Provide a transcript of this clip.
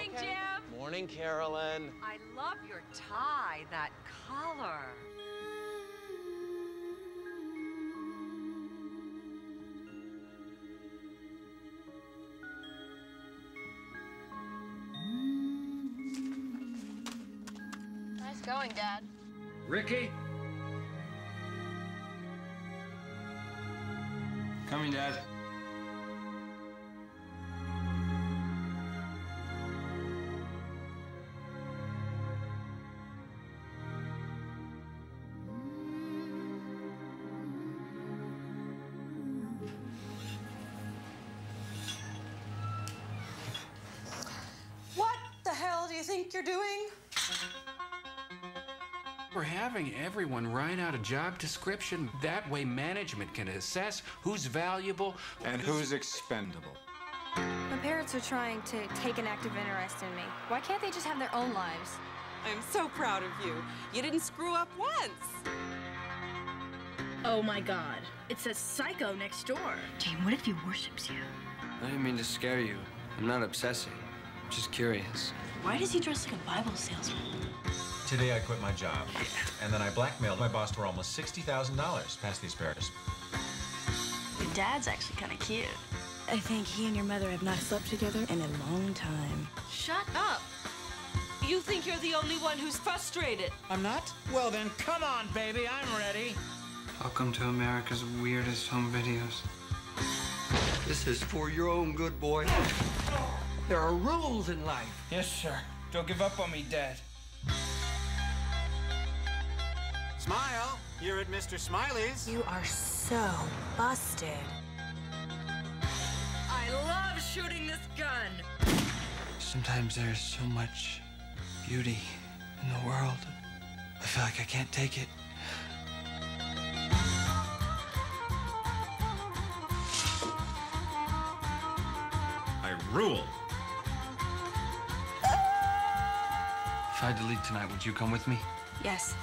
Morning, Okay. Jim. Morning, Carolyn. I love your tie, that color. Nice going, Dad. Ricky? Coming, Dad. Think you're doing? We're having everyone write out a job description. That way, management can assess who's valuable And who's expendable? My parents are trying to take an active interest in me. Why can't they just have their own lives? I'm so proud of you. You didn't screw up once. Oh my god. It's a psycho next door. Jane, what if he worships you? I didn't mean to scare you. I'm not obsessing. I'm just curious. Why does he dress like a Bible salesman? Today I quit my job. And then I blackmailed my boss for almost $60,000 past the asparagus. Your dad's actually kind of cute. I think he and your mother have not slept together in a long time. Shut up. You think you're the only one who's frustrated. I'm not? Well then, come on, baby, I'm ready. Welcome to America's weirdest home videos. This is for your own good, boy. There are rules in life. Yes, sir. Don't give up on me, Dad. Smile! You're at Mr. Smiley's. You are so busted. I love shooting this gun. Sometimes there's so much beauty in the world. I feel like I can't take it. I rule. If I had to leave tonight, would you come with me? Yes.